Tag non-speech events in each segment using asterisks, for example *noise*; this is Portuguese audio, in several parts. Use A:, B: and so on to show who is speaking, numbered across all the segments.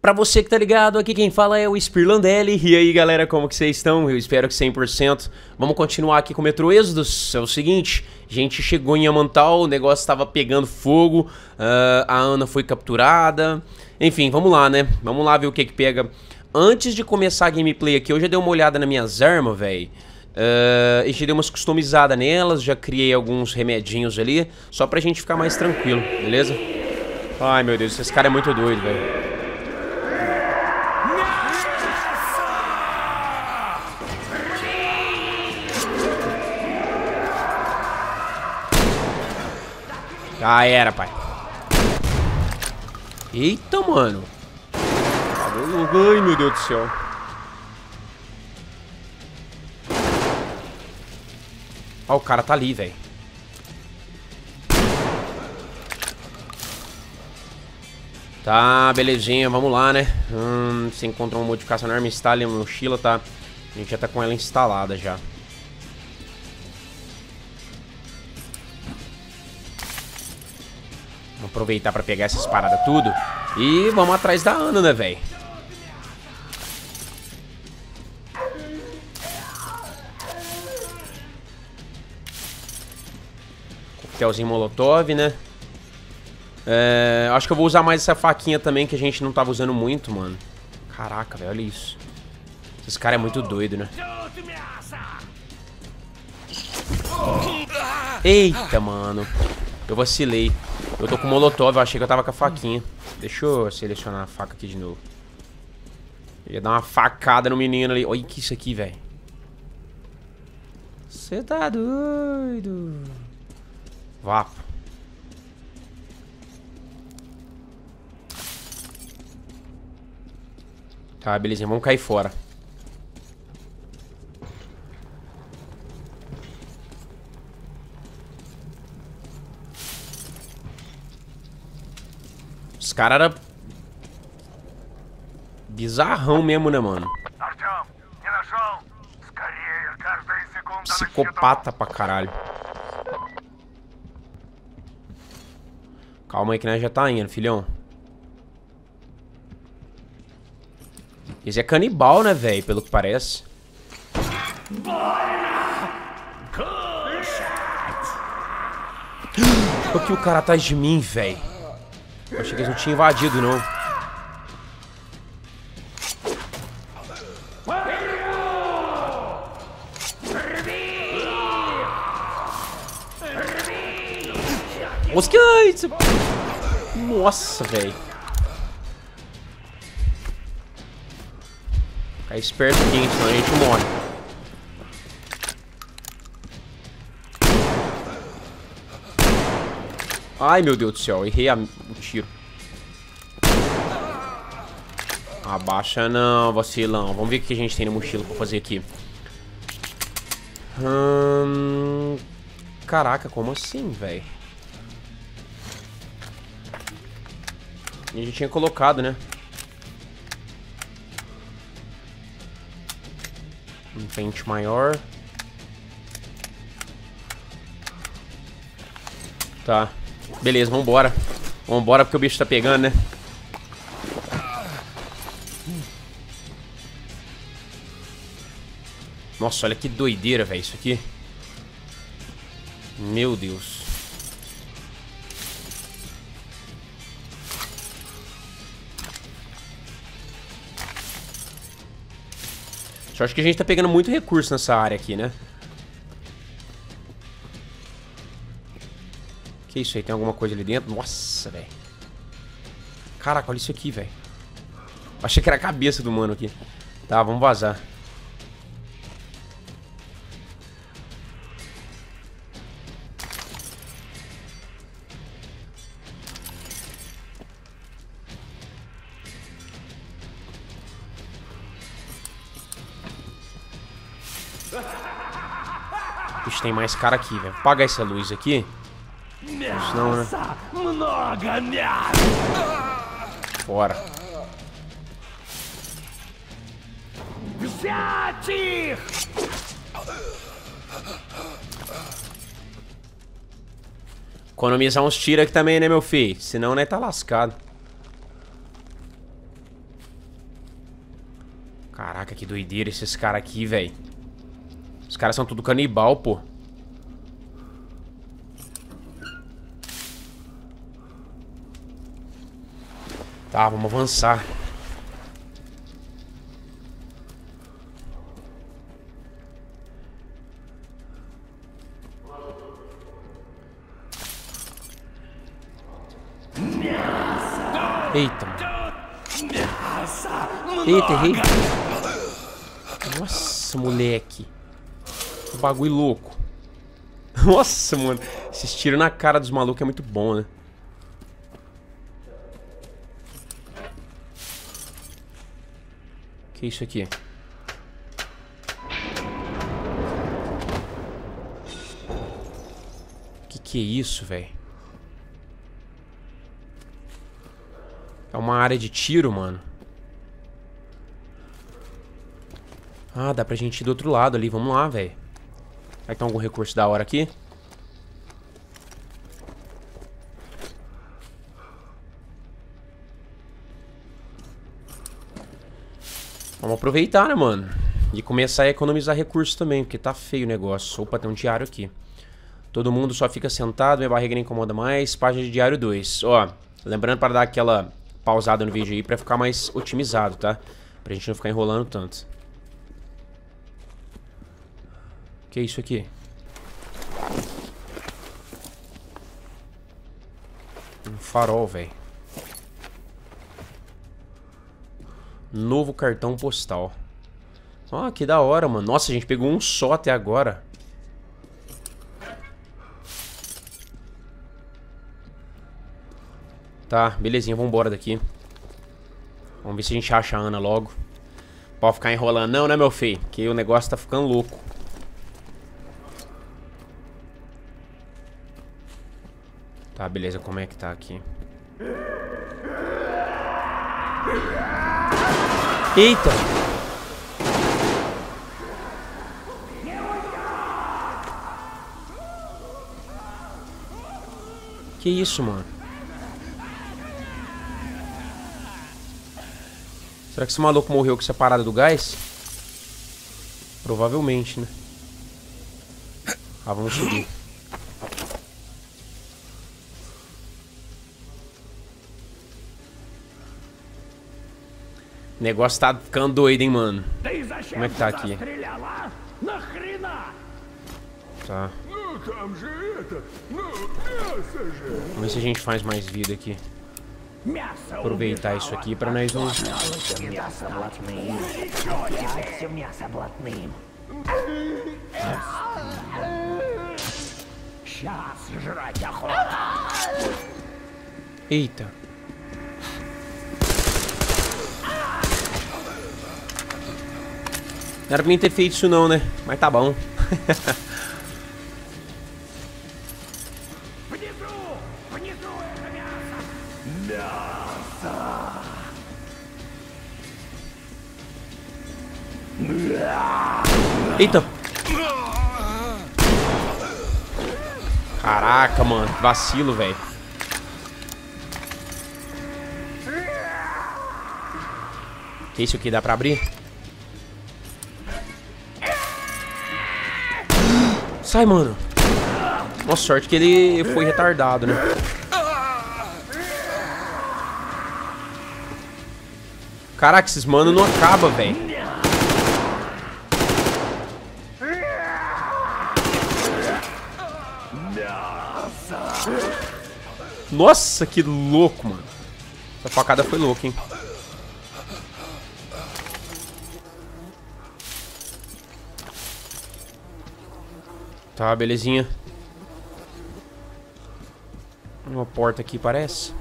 A: Pra você que tá ligado, aqui quem fala é o Spirlandelli. E aí, galera, como que vocês estão? Eu espero que 100%. Vamos continuar aqui com o Metro Exodus. É o seguinte, a gente chegou em Amantal, o negócio tava pegando fogo, uh, a Ana foi capturada. Enfim, vamos lá, né? Vamos lá ver o que que pega. Antes de começar a gameplay aqui, eu já dei uma olhada nas minhas armas, velho. Uh, e já dei umas customizadas nelas, já criei alguns remedinhos ali, só pra gente ficar mais tranquilo, beleza? Ai, meu Deus, esse cara é muito doido, velho. Já era, pai. Eita, mano. Ai, meu Deus do céu. Ó, o cara tá ali, velho. Tá, belezinha, vamos lá, né? Hum, você encontrou uma modificação na arma, instale a mochila, tá? A gente já tá com ela instalada já. Aproveitar pra pegar essas paradas tudo. E vamos atrás da Ana, né, velho? Coquetelzinho molotov, né? É, acho que eu vou usar mais essa faquinha também, que a gente não tava usando muito, mano. Caraca, velho, olha isso. Esse cara é muito doido, né? Eita, mano. Eu vacilei. Eu tô com molotov, eu achei que eu tava com a faquinha. Deixa eu selecionar a faca aqui de novo. Eu ia dar uma facada no menino ali. Olha que isso aqui, velho. Você tá doido. Vapo. Tá, belezinha. Vamos cair fora. Os caras eram... Bizarrão mesmo, né, mano? Psicopata pra caralho. Calma aí que nós já tá indo, filhão. Esse é canibal, né, velho? Pelo que parece. Olha que o cara atrás de mim, velho. Eu achei que eles não tinham invadido, não. Nossa, velho. Ficar esperto aqui, senão a gente morre. Ai, meu Deus do céu. Errei a... o tiro. Abaixa não, vacilão. Vamos ver o que a gente tem no mochila pra fazer aqui. Hum... Caraca, como assim, velho? A gente tinha colocado, né? Um pente maior. Tá. Beleza, vambora. Vambora porque o bicho tá pegando, né? Nossa, olha que doideira, velho, isso aqui. Meu Deus. Só acho que a gente tá pegando muito recurso nessa área aqui, né? Isso aí? Tem alguma coisa ali dentro? Nossa, velho. Caraca, olha isso aqui, velho. Achei que era a cabeça do mano aqui. Tá, vamos vazar. Ixi, tem mais cara aqui, velho. Apagar essa luz aqui. Não, né? Fora. Economizar uns tiros aqui também, né, meu filho? Senão, né, tá lascado. Caraca, que doideira esses caras aqui, velho. Os caras são tudo canibal, pô. Tá, vamos avançar. Eita. Eita, errei. Nossa, moleque. Que bagulho louco. *laughs* Nossa, mano. Esses tiros na cara dos malucos é muito bom, né? Que isso aqui? Que que é isso, velho? É uma área de tiro, mano. Ah, dá pra gente ir do outro lado ali. Vamos lá, velho. Vai ter algum recurso da hora aqui? Aproveitar, né, mano? E começar a economizar recursos também, porque tá feio o negócio. Opa, tem um diário aqui. Todo mundo só fica sentado, minha barriga não incomoda mais. Página de diário 2. Ó, lembrando para dar aquela pausada no vídeo aí pra ficar mais otimizado, tá? Pra gente não ficar enrolando tanto. O que é isso aqui? Um farol, velho. Novo cartão postal. Ó, oh, que da hora, mano. Nossa, a gente pegou um só até agora. Tá, belezinha, vambora daqui. Vamos ver se a gente acha a Ana logo. Pode ficar enrolando não, né, meu feio? Que o negócio tá ficando louco. Tá, beleza, como é que tá aqui? Eita! Que isso, mano? Será que esse maluco morreu com essa parada do gás? Provavelmente, né? Ah, vamos subir. O negócio tá ficando doido, hein, mano. Como é que tá aqui? Tá. Vamos ver se a gente faz mais vida aqui. Aproveitar isso aqui pra nós não... Eita. Não era pra mim ter feito isso não, né? Mas tá bom. Eita. Caraca, mano. Vacilo, velho. Que isso aqui dá pra abrir? Sai, mano. Nossa, sorte que ele foi retardado, né? Caraca, esses mano não acaba, velho. Nossa, que louco, mano. Essa facada foi louca, hein. Tá, belezinha. Uma porta aqui, parece.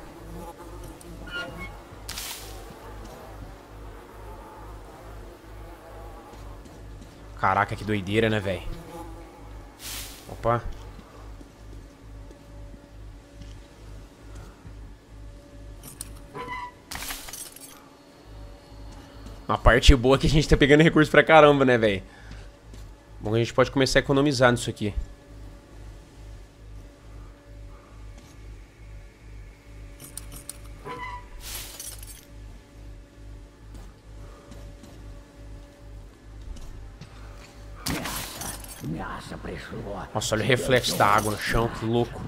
A: Caraca, que doideira, né, velho? Opa. Uma parte boa é que a gente tá pegando recurso pra caramba, né, velho? Bom, a gente pode começar a economizar nisso aqui. Nossa, olha o reflexo da água no chão, que louco.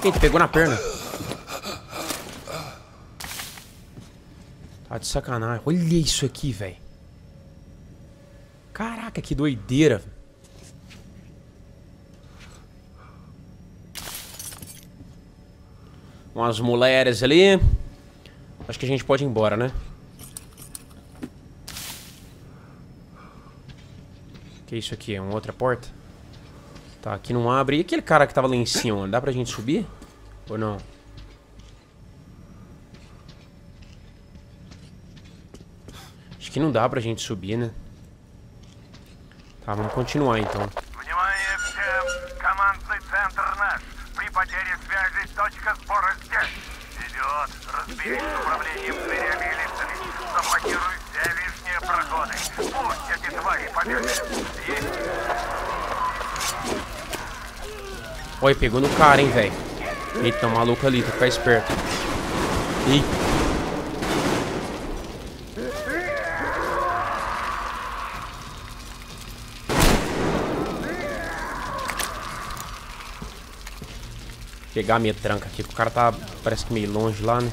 A: Quem te pegou na perna. Tá de sacanagem. Olha isso aqui, velho. Caraca, que doideira. Umas mulheres ali. Acho que a gente pode ir embora, né? Que isso aqui? É uma outra porta? Tá, aqui não abre. E aquele cara que tava lá em cima? Dá pra gente subir? Ou não? que não dá pra gente subir, né? Tá, vamos continuar então. Olha, pegou no cara, hein, velho. Eita, o maluco ali, tem que ficar esperto. Eita. Pegar a minha tranca aqui, que o cara tá, parece que meio longe lá, né?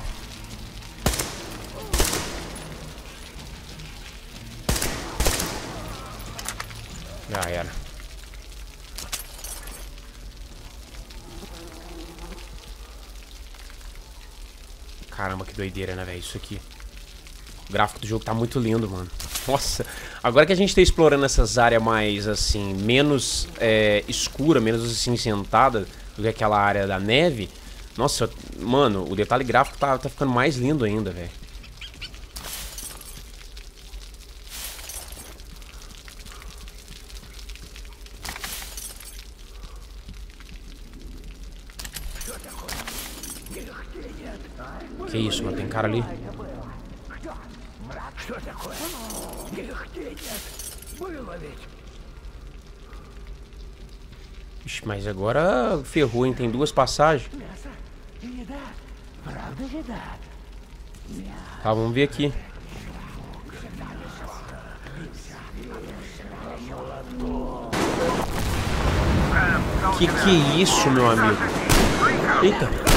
A: Já era. Caramba, que doideira, né, velho? Isso aqui. O gráfico do jogo tá muito lindo, mano. Nossa, agora que a gente tá explorando essas áreas mais, assim, menos é, escura, menos cinzentada que aquela área da neve. Nossa, mano, o detalhe gráfico tá, tá ficando mais lindo ainda, velho. Que isso, mano? Tem cara ali. Agora ferrou, hein? Tem duas passagens. Tá, vamos ver aqui. Que que é isso, meu amigo? Eita.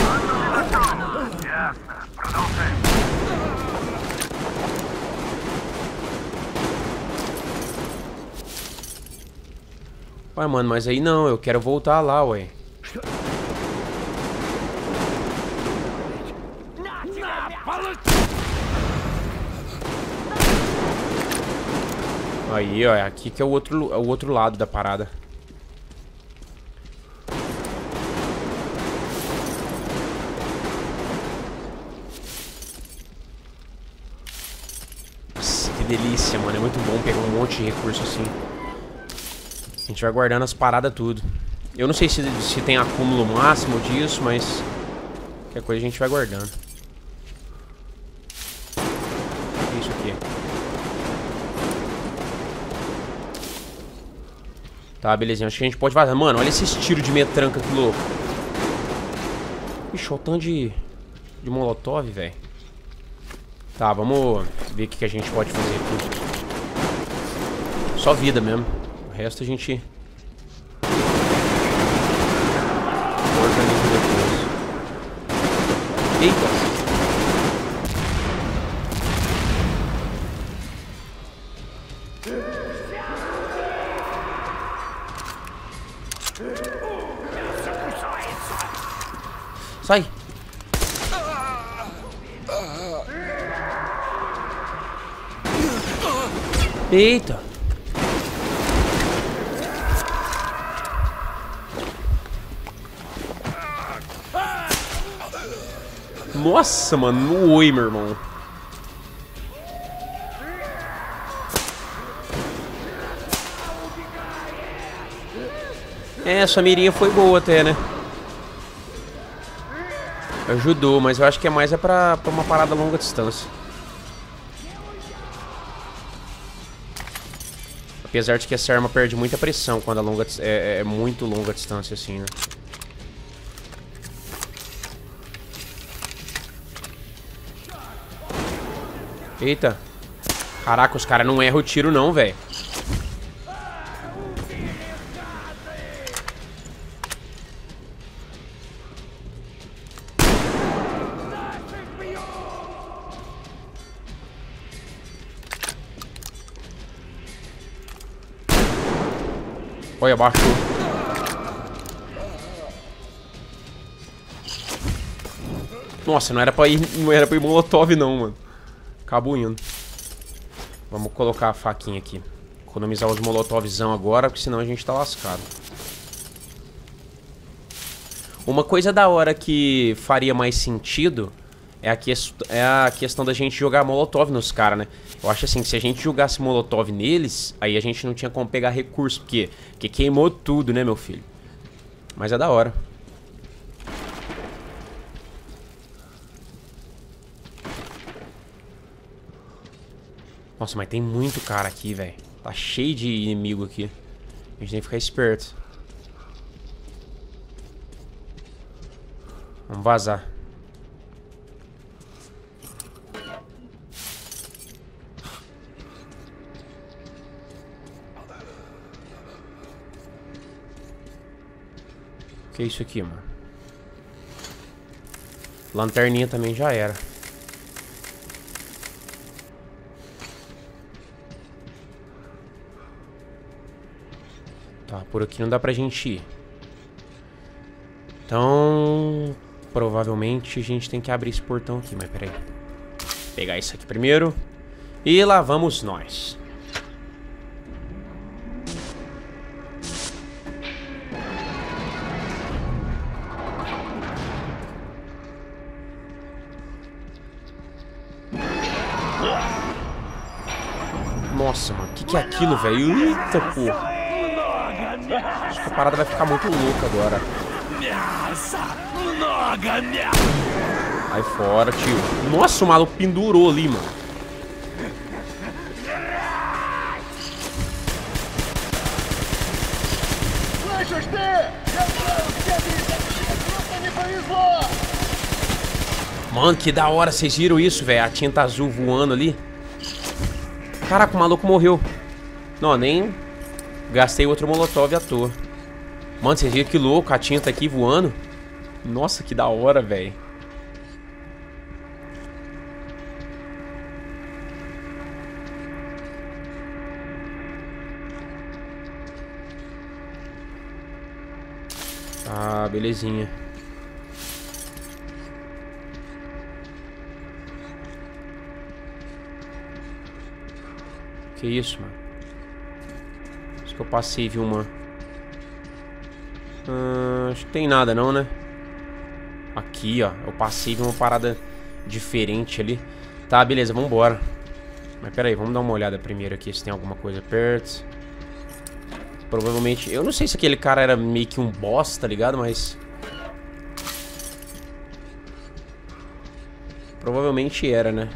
A: Ué, mano, mas aí não, eu quero voltar lá, ué. Aí, ó, é aqui que é o outro, o outro lado da parada. Gente vai guardando as paradas tudo. Eu não sei se, se tem acúmulo máximo disso, mas... Qualquer coisa a gente vai guardando. O que é isso aqui? Tá, belezinha. Acho que a gente pode vazar. Mano, olha esse tiro de metranca que louco. Ixi, olha o tanto de... De molotov, velho. Tá, vamos ver o que a gente pode fazer aqui. Só vida mesmo. Resto a gente... Organiza depois. Eita! Sai! Eita! Nossa, mano, no oi, meu irmão. É, essa mirinha foi boa até, né? Ajudou, mas eu acho que é mais é pra, pra uma parada a longa distância. Apesar de que essa arma perde muita pressão quando a longa é, é muito longa distância assim, né? Eita. Caraca, os caras não erram o tiro não, velho. Olha, baixou. Nossa, não era pra ir, não era pra ir molotov não, mano. Acabou indo. Vamos colocar a faquinha aqui. Economizar os molotovzão agora, porque senão a gente tá lascado. Uma coisa da hora que faria mais sentido é a, que, é a questão da gente jogar molotov nos caras, né? Eu acho assim, se a gente jogasse molotov neles, aí a gente não tinha como pegar recurso, porque, porque queimou tudo, né, meu filho? Mas é da hora. Nossa, mas tem muito cara aqui, velho. Tá cheio de inimigo aqui. A gente tem que ficar esperto. Vamos vazar. que é isso aqui, mano? Lanterninha também já era. Por aqui não dá pra gente ir. Então, provavelmente a gente tem que abrir esse portão aqui, mas peraí. Pegar isso aqui primeiro. E lá vamos nós. Nossa, mano, o que, que é aquilo, velho? Eita, porra. Acho que a parada vai ficar muito louca agora. Sai fora, tio. Nossa, o maluco pendurou ali, mano. Mano, que da hora, vocês viram isso, velho? A tinta azul voando ali. Caraca, o maluco morreu. Não, nem gastei outro molotov à toa. Mano, vocês viram que louco, a tinta aqui voando. Nossa, que da hora, velho. Ah, belezinha. Que isso, mano? Acho que eu passei, viu, mano? Hum, acho que tem nada não, né? Aqui, ó. Eu passei, viu uma parada diferente ali. Tá, beleza, vambora. Mas pera aí, vamos dar uma olhada primeiro aqui se tem alguma coisa perto. Provavelmente... Eu não sei se aquele cara era meio que um boss, tá ligado? Mas... Provavelmente era, né?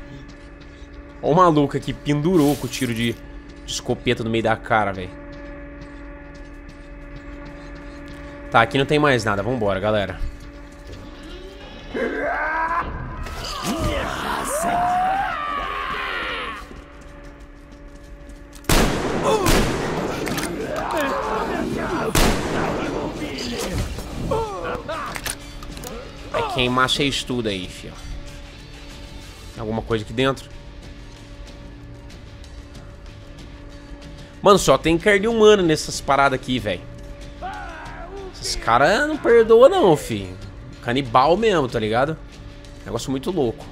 A: Olha o maluco aqui, pendurou com o tiro de, de escopeta no meio da cara, velho. Tá, aqui não tem mais nada. Vambora, galera. Vai queimar vocês tudo aí, fio. Alguma coisa aqui dentro? Mano, só tem carne humana nessas paradas aqui, velho. Caras não perdoa não, fi. Canibal mesmo, tá ligado? Negócio muito louco.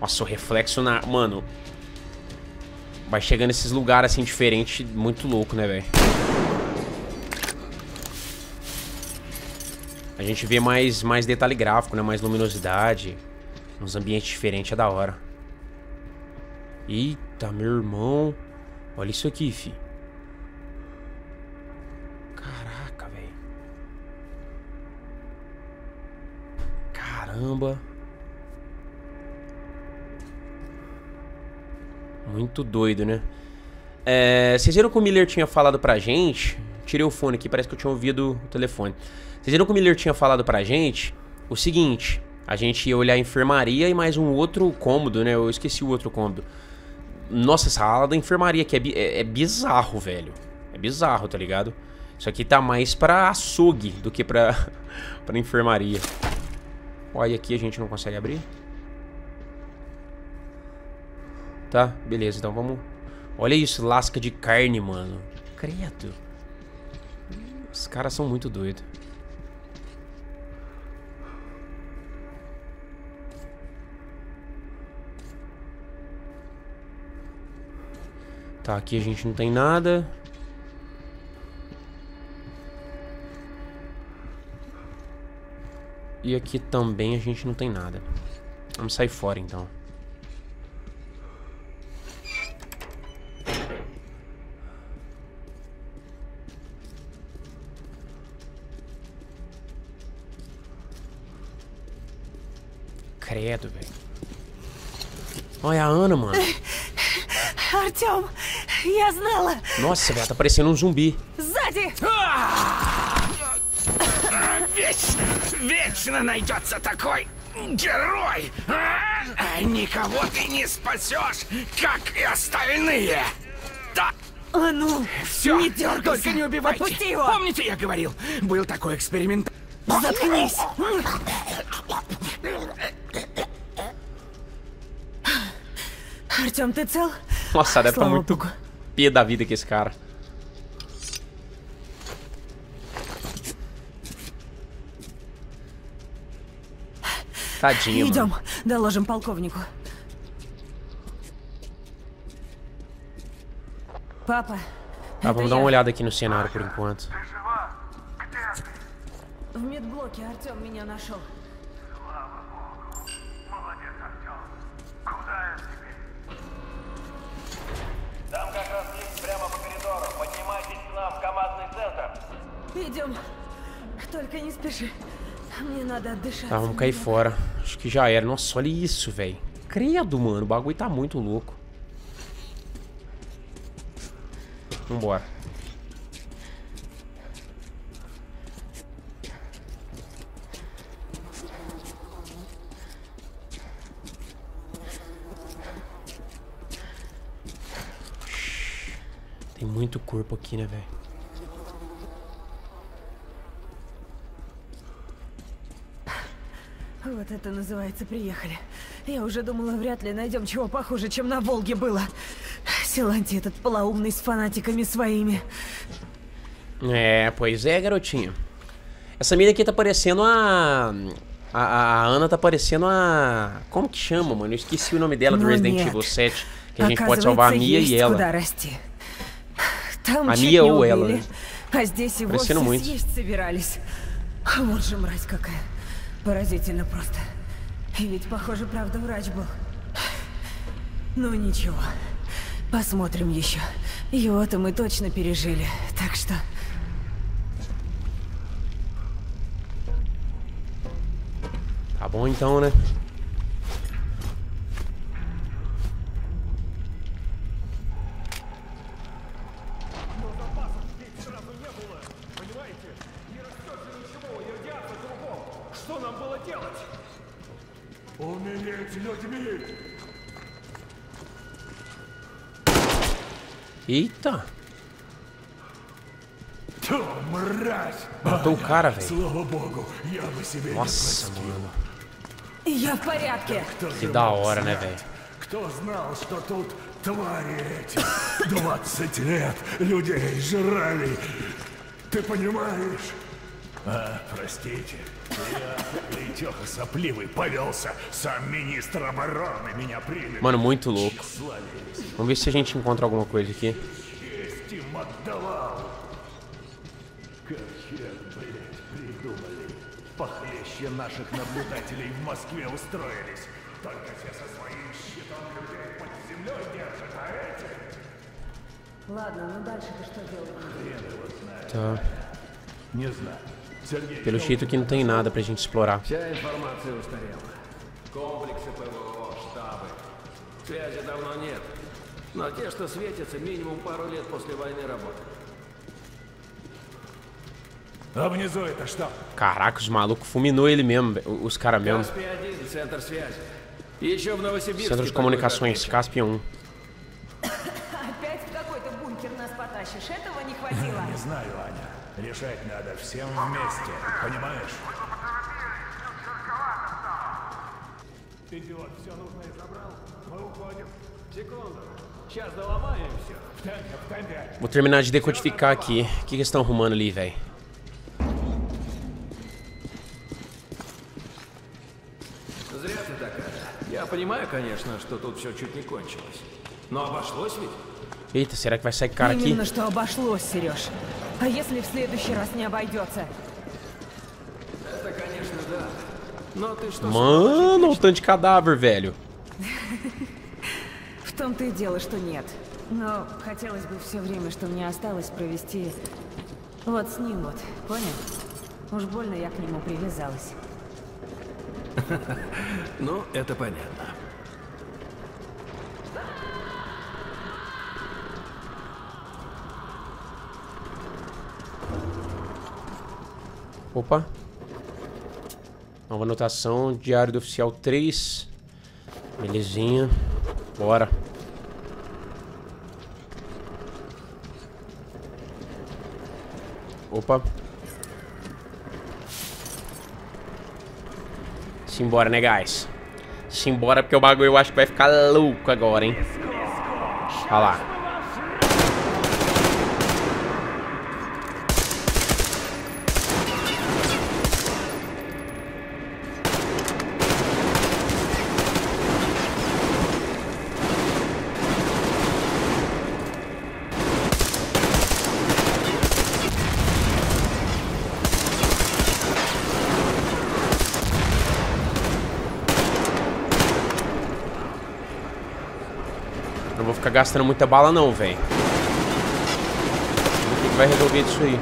A: Nossa, o reflexo na... Mano... Vai chegando nesses lugares assim diferentes, muito louco, né, velho? A gente vê mais, mais detalhe gráfico, né? Mais luminosidade. Uns ambientes diferentes, é da hora. Eita, meu irmão. Olha isso aqui, fi. Caramba. Muito doido, né? É, vocês viram que o Miller tinha falado pra gente... Tirei o fone aqui, parece que eu tinha ouvido o telefone. Vocês viram que o Miller tinha falado pra gente o seguinte... A gente ia olhar a enfermaria e mais um outro cômodo, né? Eu esqueci o outro cômodo. Nossa, essa ala da enfermaria aqui é, é- é bizarro, velho. É bizarro, tá ligado? Isso aqui tá mais pra açougue do que pra, *laughs* pra enfermaria. Olha, aqui a gente não consegue abrir. Tá, beleza, então vamos... Olha isso, lasca de carne, mano. Credo. Os caras são muito doidos. Tá, aqui a gente não tem nada. E aqui também a gente não tem nada. Vamos sair fora então. Credo, velho. Olha a Ana, mano. *laughs*
B: Артем, я знала!
A: Nossa, velho, tá parecendo um zumbi.
B: Сзади!
C: Вечно, Вечно найдется такой герой! а? А Никого ты не спасешь, как и остальные! Да,
B: А ну,
C: все,
B: не дергайся!
C: только не убивайте!
B: Отпусти его!
C: Помните, я говорил, был такой эксперимент...
B: Заткнись! Артем, ты цел?
A: Nossa, deve
B: Слава
A: muito pé da vida com esse cara. Tadinho.
B: Идем, доложим полковнику. Папа. А,
A: vamos dar uma olhada aqui no cenário por enquanto.
B: В медблоке Артем меня нашел. Идем. Только не спеши. Мне надо отдышать.
A: А, vamos cair fora. Que já era. Nossa, olha isso, velho. Credo, mano. O bagulho tá muito louco. Vambora. Tem muito corpo aqui, né, velho?
B: Вот это называется приехали. Я уже думала, вряд ли найдем чего похуже, чем на Волге было. Силанти этот полоумный с фанатиками своими.
A: É, pois é, garotinho. Essa mina aqui tá parecendo a. A, a- a Ana tá parecendo a. Como que chama, mano? Eu esqueci o nome dela do
B: Ну
A: Resident
B: нет.
A: Evil 7. Que a gente pode salvar a Mia e ela.
B: Там
A: Мия
B: не
A: у Эллы.
B: убили, А здесь
A: Parecendo
B: вовсе
A: muito.
B: съесть собирались. А Вот же мразь какая. Поразительно просто. И ведь, похоже, правда врач был. Ну ничего. Посмотрим еще. Его-то мы точно пережили. Так что...
A: Tá bom então, né?
C: Что нам было делать? Умереть людьми!
A: Eita! Matou o cara, velho. Nossa, mano.
B: Я в порядке.
A: Que da hora, né, velho?
C: Кто знал, что тут твари эти? 20 лет людей жрали. Ты понимаешь? А, простите. Я, сопливый, повелся. Сам министр обороны меня примет.
A: Mano, muito louco. Vamos ver se a gente encontra alguma coisa aqui.
C: Честь им отдавал. Как хер, блядь, придумали. Похлеще наших наблюдателей в Москве устроились. Только те со своим щитом людей под землей держат, а эти...
B: Ладно, ну дальше ты что делаешь?
A: Tá.
C: Не знаю. Сергей,
A: Pelo jeito que não tem nada pra gente explorar.
D: Вся информация устарела. Комплексы ПВО, штабы. Связи давно нет. Но те, что светятся, минимум пару лет после войны работают.
C: А внизу это что?
A: Caraca, os malucos fulminou ele mesmo, velho, os caras mesmo.
D: Каспий-1, центр связи. Еще в Новосибирске
A: Centro de
D: такой
A: Comunicações,
D: карточка.
A: Caspian 1.
B: Опять в какой-то бункер нас потащишь, этого не хватило. *laughs*
C: Не знаю, Аня. Решать надо всем вместе, понимаешь? Идиот, все нужное забрал. Мы уходим.
D: Секунду. Сейчас доломаем все.
C: В темпе, в темпе.
A: Vou terminar de decodificar aqui. O que, que eles estão arrumando ali, velho?
D: Зря ты такая. Я понимаю, конечно, что тут все чуть не кончилось. Но обошлось ведь?
A: Eita, será que vai sair cara aqui?
B: Именно что обошлось, Сереж. А если в следующий раз не обойдется?
D: Это, конечно, да. Но ты что,
A: Mano, o tanto de cadáver, velho.
B: В том-то и дело, что нет. Но хотелось бы все время, что мне осталось, провести вот с ним вот, понял? Уж больно я к нему привязалась. *laughs*
D: Ну, это понятно.
A: Opa. Nova anotação, Diário do Oficial 3. Belezinha. Bora. Opa. Simbora, né, guys? Simbora, porque o bagulho eu acho que vai ficar louco agora, hein? Olha lá. ficar gastando muita bala não, velho. O que que vai resolver disso aí?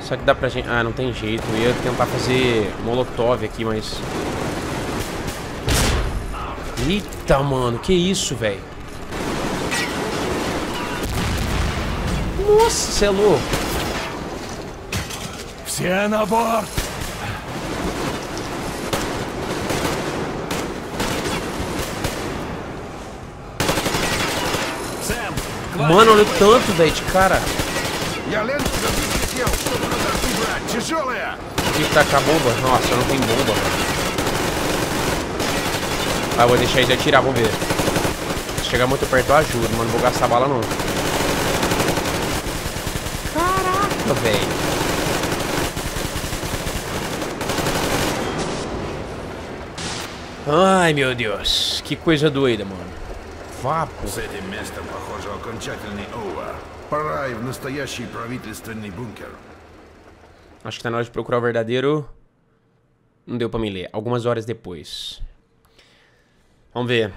A: Só que dá pra gente... Ah, não tem jeito. Eu ia tentar fazer molotov aqui, mas... Eita, mano. Que isso, velho? Nossa, você é louco.
C: Все на борт!
A: Mano, olha o tanto, velho, de cara.
E: Ih,
A: tá com a bomba? Nossa, não tem bomba. Ah, eu vou deixar ele atirar, vamos ver. Se chegar muito perto eu ajudo, mano. Não vou gastar bala não. Caraca, velho. Ai, meu Deus. Que coisa doida, mano Vapo.
E: С этим местом, похоже, окончательный over. Пора и в настоящий правительственный бункер.
A: Acho que tá na hora de procurar o verdadeiro. Não deu pra me ler. Algumas horas depois. Vamos ver.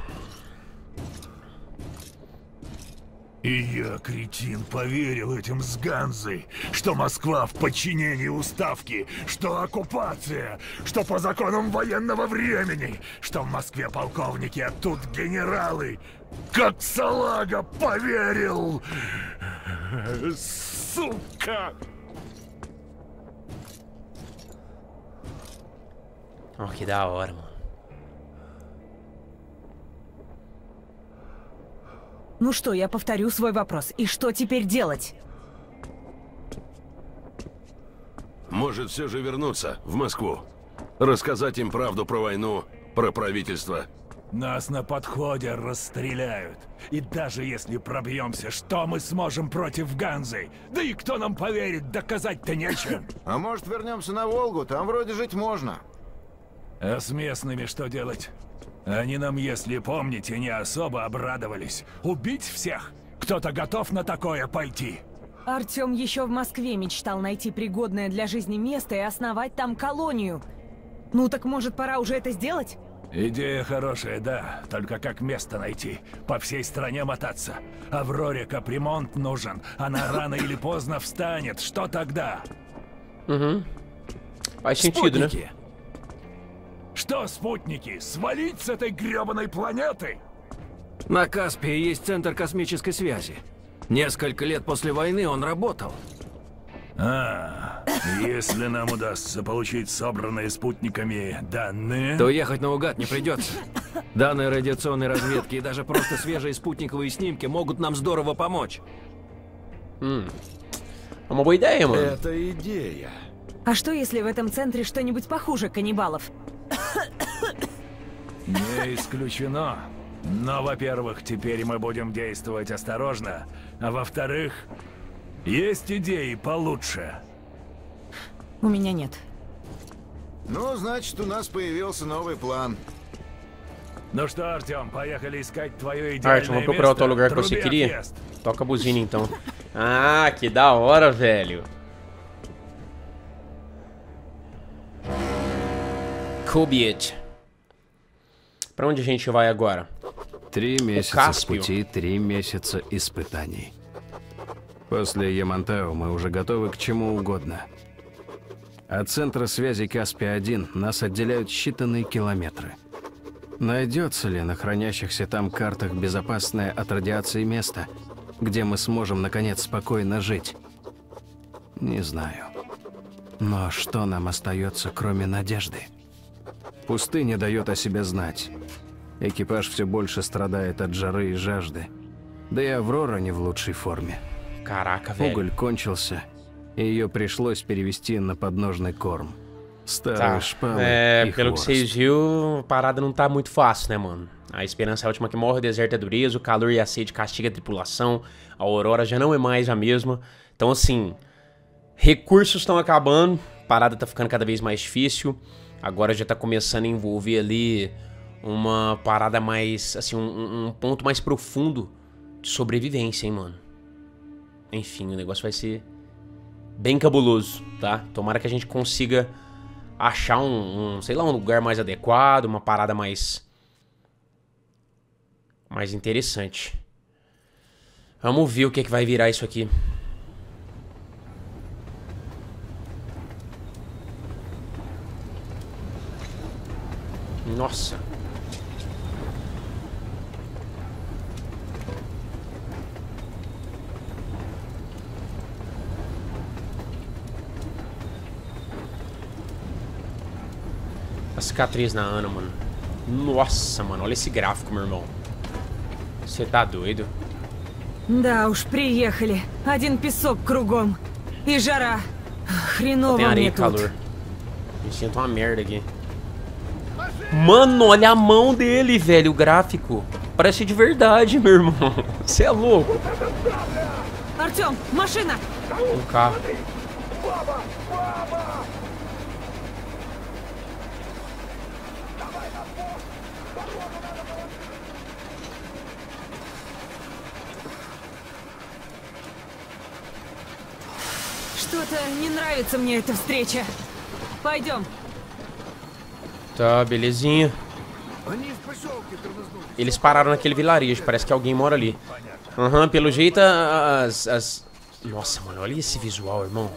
C: И я, кретин, поверил этим с Ганзой, что Москва в подчинении уставки, что оккупация, что по законам военного времени, что в Москве полковники, а тут генералы. Как салага поверил! Сука!
A: Ó, que da hora.
B: Ну что, я повторю свой вопрос. И что теперь делать?
F: Может, все же вернуться в Москву. Рассказать им правду про войну, про правительство.
C: Нас на подходе расстреляют. И даже если пробьемся, что мы сможем против Ганзы? Да и кто нам поверит, доказать-то нечем. *laughs*
G: А может вернемся на Волгу? Там вроде жить можно.
C: А с местными что делать? Они нам, если помните, не особо обрадовались. Убить всех? Кто-то готов на такое пойти?
B: Артем еще в Москве мечтал найти пригодное для жизни место и основать там колонию. Ну так может пора уже это сделать?
C: Идея хорошая, да. Только как место найти? По всей стране мотаться. Авроре капремонт нужен. Она *laughs* рано или поздно встанет. Что тогда?
A: Né?
C: Спутники. Что спутники? Свалить с этой гребаной планеты?
D: На Каспии есть центр космической связи. Несколько лет после войны он работал.
C: А, если нам удастся получить собранные спутниками данные...
D: То ехать наугад не придется. Данные радиационной разведки и даже просто свежие спутниковые снимки могут нам здорово помочь.
A: Uma boa ideia, mano.
C: Это идея.
B: А что, если в этом центре что-нибудь похуже каннибалов?
C: Не исключено. Но, во-первых, теперь мы будем действовать осторожно. А во-вторых, есть идеи получше.
B: У меня нет.
G: Ну, значит, у нас появился новый план.
C: Ну что, Артем, поехали искать твое идеальное
A: Art, vamos procurar outro lugar que você queria? Toca a buzina então. Ah, que da hora, velho. Kobiet. Pra onde a gente vai agora?
D: Три месяца с пути, три месяца испытаний. После Ямантео мы уже готовы к чему угодно. От центра связи Каспия-1 нас отделяют считанные километры. Найдется ли на хранящихся там картах безопасное от радиации место, где мы сможем, наконец, спокойно жить? Не знаю. Но что нам остается, кроме надежды? Пустыня дает о себе знать. Экипаж все больше страдает от жары и жажды. Да и Аврора не в лучшей форме.
A: Caraca, velho.
D: Уголь кончился, и ее пришлось перевести на подножный корм. Старые
A: Tá.
D: шпалы
A: É,
D: и
A: pelo que
D: хворост.
A: vocês viram, a parada não tá muito fácil, né, mano? A esperança é a última que morre, o deserto é dureza, o calor e a sede castiga a tripulação, a aurora já não é mais a mesma. Então, assim, recursos estão acabando, a parada tá ficando cada vez mais difícil. Agora já tá começando a envolver ali uma parada mais, assim, um- um, ponto mais profundo de sobrevivência, hein, mano? Enfim, o negócio vai ser bem cabuloso, tá? Tomara que a gente consiga achar um, um, sei lá, um lugar mais adequado, uma parada mais mais interessante. Vamos ver o que, é que vai virar isso aqui. Nossa. cicatriz na Ana, mano. Nossa, mano, olha esse gráfico, meu irmão. Você tá doido?
B: Да уж, приехали. Один песок кругом. И жара. Хреново
A: Tem areia
B: мне
A: e
B: тут.
A: calor. Me sinto uma merda aqui. Mano, olha a mão dele, velho, o gráfico. Parece de verdade, meu irmão. *laughs* Você é louco.
B: Артем, машина!
A: Um carro.
B: Что-то не нравится мне эта встреча. Пойдем.
A: Tá, belezinha. Eles pararam naquele vilarejo, parece que alguém mora ali. Aham, pelo jeito as, as... Nossa, mano, olha esse visual, irmão.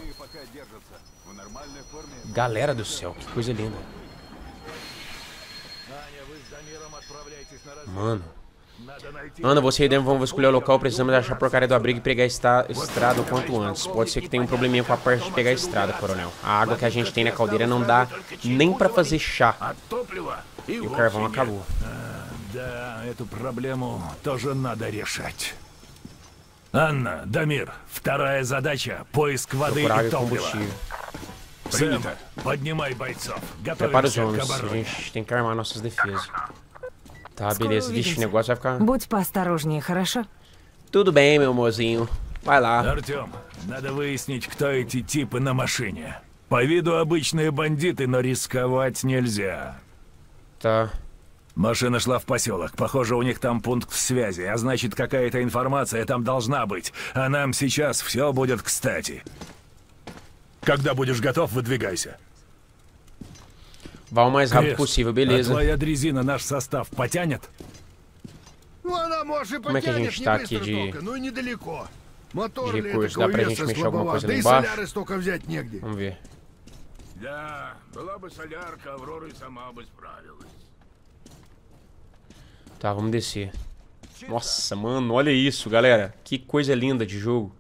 A: Galera do céu, que coisa linda. Mano. Ana, você e Demo vão escolher o local. Precisamos achar a porcaria do abrigo e pegar a esta- estrada o quanto antes. Pode ser que tenha um probleminha com a parte de pegar a estrada, coronel. A água que a gente tem na caldeira não dá nem pra fazer chá.
C: От топлива и,
A: E o
C: вовсе
A: carvão
C: нет.
A: acabou.
C: Да, эту проблему тоже надо решать. Анна, Дамир, вторая задача — поиск воды
A: Procurar
C: и
A: água e
C: топлива.
A: combustível.
C: Сэм, поднимай бойцов.
A: Prepara os
C: Готовимся к
A: homens. A
C: обороне.
A: gente tem que armar nossas defesas. Tá,
B: Скоро
A: beleza. Vixe, o negócio vai ficar.
B: Будь поосторожнее, хорошо?
A: Tudo bem, meu mozinho. Vai lá.
C: Артем, надо выяснить, кто эти типы на машине. По виду обычные бандиты, но рисковать нельзя.
A: Tá.
C: Машина шла в поселок. Похоже, у них там пункт связи, а значит, какая-то информация там должна быть. А нам сейчас все будет кстати. Когда будешь готов, выдвигайся.
A: Vá o mais rápido
C: Крест,
A: possível,
C: а
A: beleza.
C: твоя дрезина наш состав потянет?
H: Ну, она, может, и
A: Como é que a
H: потянет
A: gente
H: не
A: tá
H: быстро
A: aqui de-
H: только, но и недалеко. Мотор
A: de
H: ли
A: recurso?
H: этакого
A: Dá pra
H: веса
A: gente mexer alguma
H: слабоват,
A: coisa
H: да
A: ali
H: и
A: embaixo?
H: соляры столько взять негде.
A: Vamos ver.
F: Да, была бы солярка, Аврора и сама бы справилась.
A: Tá, vamos descer. Nossa, mano, olha isso, galera. Que coisa linda de jogo.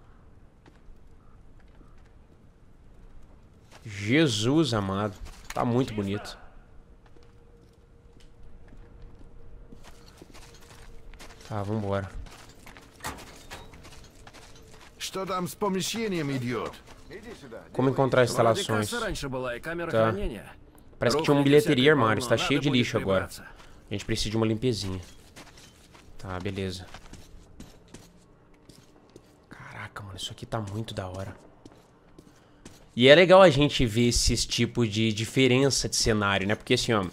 A: Jesus amado. Tá muito bonito. Tá, vambora.
G: Что там с помещением идет?
A: Como encontrar
D: Вроде
A: instalações?
D: касса раньше была и камера
A: Tá.
D: хранения.
A: Parece que tinha uma
D: Рухляди
A: bilheteria,
D: всякой
A: armário. Está
D: полно,
A: cheio
D: надо
A: de
D: будет
A: lixo agora.
D: прибраться.
A: A gente precisa de uma limpezinha. Tá, beleza. Caraca, mano, isso aqui tá muito da hora. E é legal a gente ver esses tipos de diferença de cenário, né? Porque assim, ó,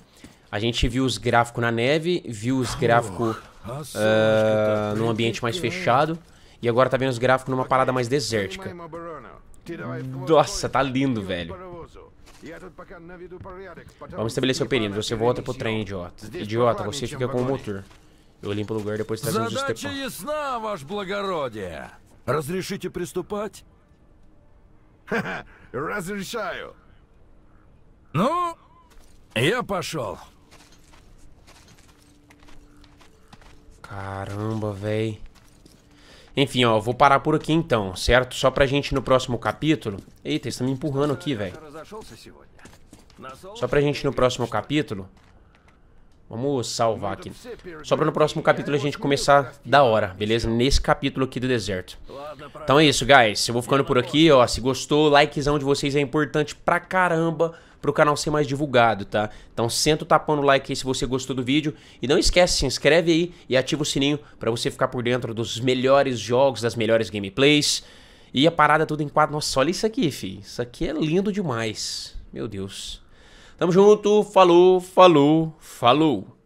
A: a gente viu os gráficos na neve, viu os gráficos ah, num ambiente mais fechado, e agora tá vendo os gráficos numa parada mais desértica.
G: Занимаем оборону. Ты давай
A: Nossa, tá lindo, velho.
G: паровозу. Я тут пока наведу порядок. потом
A: Vamos estabelecer o
G: Степана
A: perímetro. Você volta pro
G: перенесем.
A: trem, idiota.
G: Здесь
A: Idiota,
G: прохладнее,
A: você
G: чем
A: fica
G: в
A: com o
G: вагоне.
A: motor. Eu limpo o lugar, depois trazemos o
I: Задача
A: Степан.
I: ясна, ваше благородие. Разрешите приступать? *laughs*
G: Разрешаю.
I: Ну, я пошел.
A: Caramba, velho. Enfim, ó, vou parar por aqui então, certo? Só pra gente no próximo capítulo... Eita, eles estão me empurrando aqui, velho. Só pra gente no próximo capítulo... Vamos salvar aqui. Só pra no próximo capítulo a gente começar da hora, beleza? Nesse capítulo aqui do deserto. Então é isso, guys. Eu vou ficando por aqui, ó. Se gostou, likezão de vocês é importante pra caramba pro canal ser mais divulgado, tá? Então senta o tapão no like aí se você gostou do vídeo. E não esquece, se inscreve aí e ativa o sininho pra você ficar por dentro dos melhores jogos, das melhores gameplays. E a parada tudo em quadro. Nossa, olha isso aqui, fi. Isso aqui é lindo demais. Meu Deus. Tamo junto, falou, falou, falou.